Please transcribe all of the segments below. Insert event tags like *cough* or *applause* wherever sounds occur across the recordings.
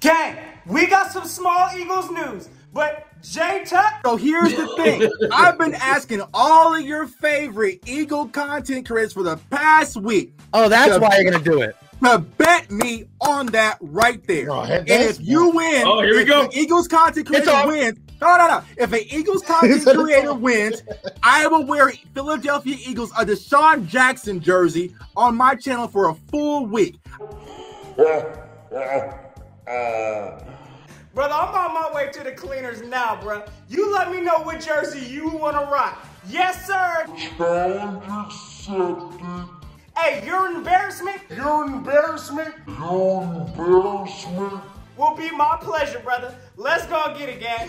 Gang, we got some small Eagles news, but Jay Tuck. So here's the thing. I've been asking all of your favorite Eagle content creators for the past week. Oh, that's to, why you're gonna do it. To bet me on that right there. Oh, and if you win, oh, here we go. Eagles content creator wins. No, no, no. If an Eagles content *laughs* creator wins, I will wear Philadelphia Eagles a DeSean Jackson jersey on my channel for a full week. Uh, brother, I'm on my way to the cleaners now, bro. You let me know what jersey you want to rock. Yes, sir. Hey, your embarrassment? Your embarrassment? Your embarrassment? Will be my pleasure, brother. Let's go get it, gang.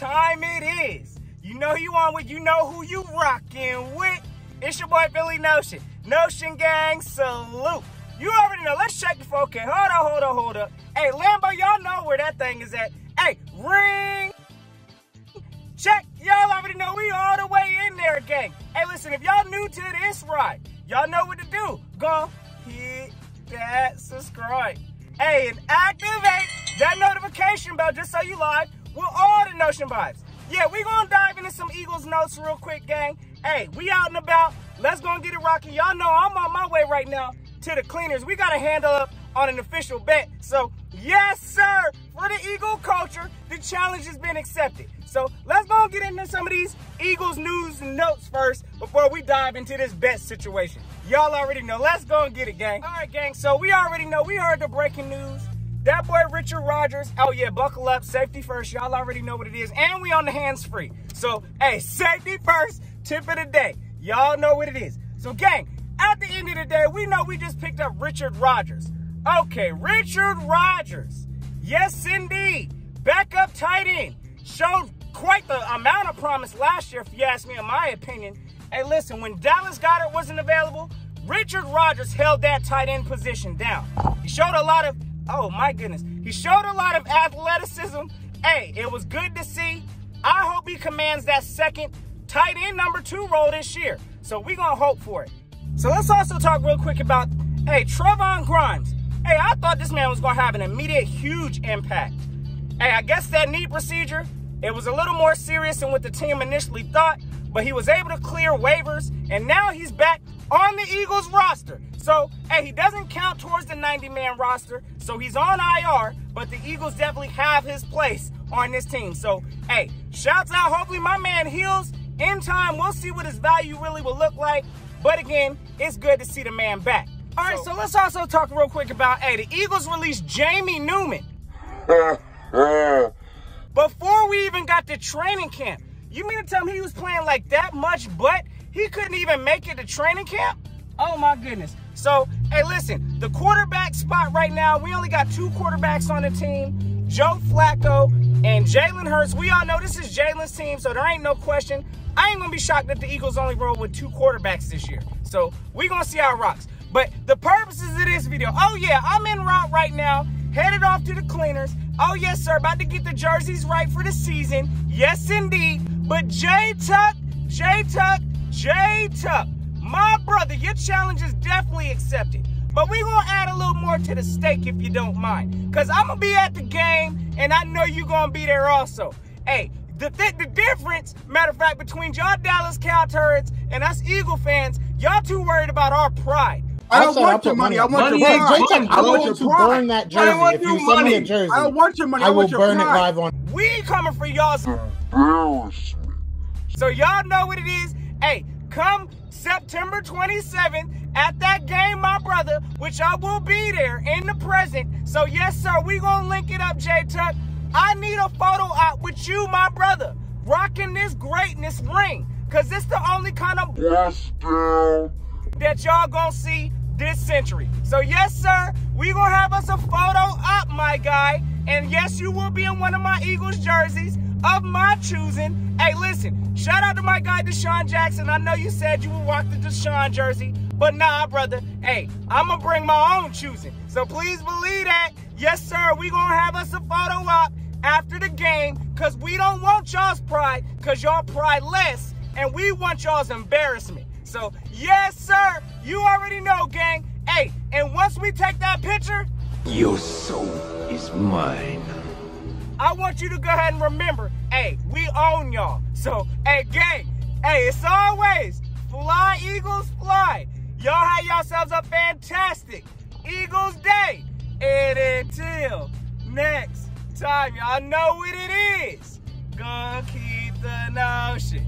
Time it is. You know who you on with, you know who you rocking with. It's your boy Philly Notion. Notion Gang, salute. You already know. Let's check the. Okay, hold up, hold up, hold up. Hey, Lambo, y'all know where that thing is at. Hey, ring. Check. Y'all already know we all the way in there, gang. Hey, listen, if y'all new to this ride, y'all know what to do. Go hit that subscribe. Hey, and activate that notification bell just so you live with all the Notion vibes. Yeah, we gonna dive into some Eagles notes real quick, gang. Hey, we out and about. Let's go and get it rocking. Y'all know I'm on my way right now to the cleaners. We got to handle up on an official bet. So, yes, sir, for the Eagle culture, the challenge has been accepted. So, let's go and get into some of these Eagles news and notes first before we dive into this bet situation. Y'all already know. Let's go and get it, gang. All right, gang. So, we already know. We heard the breaking news. That boy Richard Rodgers. Oh yeah, buckle up. Safety first. Y'all already know what it is. And we on the hands free. So, hey, safety first. Tip of the day. Y'all know what it is. So, gang, at the end of the day, we know we just picked up Richard Rodgers. Okay, Richard Rodgers. Yes, indeed. Backup tight end. Showed quite the amount of promise last year, if you ask me, in my opinion. Hey, listen, when Dallas Goedert wasn't available, Richard Rodgers held that tight end position down. He showed a lot of Oh my goodness. He showed a lot of athleticism. Hey, it was good to see. I hope he commands that second tight end number two role this year. So we're going to hope for it. So let's also talk real quick about, hey, Trevon Grimes. Hey, I thought this man was going to have an immediate huge impact. Hey, I guess that knee procedure, it was a little more serious than what the team initially thought, but he was able to clear waivers, and now he's back on the Eagles roster. So, hey, he doesn't count towards the 90-man roster, so he's on IR, but the Eagles definitely have his place on this team. So, hey, shouts out. Hopefully my man heals in time. We'll see what his value really will look like. But again, it's good to see the man back. All right, so, so let's also talk real quick about, hey, the Eagles released Jamie Newman. *laughs* Before we even got to training camp. You mean to tell me he was playing like that much, but he couldn't even make it to training camp? Oh my goodness. So, hey, listen, the quarterback spot right now, we only got two quarterbacks on the team Joe Flacco and Jalen Hurts. We all know this is Jalen's team, so there ain't no question. I ain't gonna be shocked that the Eagles only roll with two quarterbacks this year. So, we gonna see how it rocks. But the purposes of this video, oh yeah, I'm in route right now, headed off to the cleaners. Oh yes, sir, about to get the jerseys right for the season. Yes, indeed. But J Tuck, J Tuck, J Tuck, my brother, your challenge is definitely accepted. But we gonna add a little more to the stake if you don't mind. Cause I'm gonna be at the game and I know you gonna be there also. Hey, the, th the difference, matter of fact, between y'all Dallas Cow turrets and us Eagle fans, y'all too worried about our pride. I don't want your money. I want your pride. I want to burn that jersey. If you send me a jersey, I don't want your money. I will burn it live on. We coming for y'all. So y'all know what it is. Hey, come September 27th at that game, my brother, which I will be there in the present. So yes, sir, we gonna link it up, J-Tuck. I need a photo out with you, my brother, rocking this greatness ring. Cause it's the only kind of that y'all gonna see this century. So yes, sir, we gonna have us a photo up, my guy. And yes, you will be in one of my Eagles jerseys. Of my choosing. Hey, listen, shout out to my guy DeSean Jackson. I know you said you would rock the DeSean jersey, but nah, brother. Hey, I'm gonna bring my own choosing. So please believe that. Yes, sir, we gonna have us a photo op after the game, cause we don't want y'all's pride, cause y'all pride less, and we want y'all's embarrassment. So, yes, sir, you already know, gang. Hey, and once we take that picture, your soul is mine. I want you to go ahead and remember, hey, we own y'all. So, hey, gang, hey, it's always fly, Eagles, fly. Y'all have yourselves a fantastic Eagles day. And until next time, y'all know what it is. Gonna keep the notion.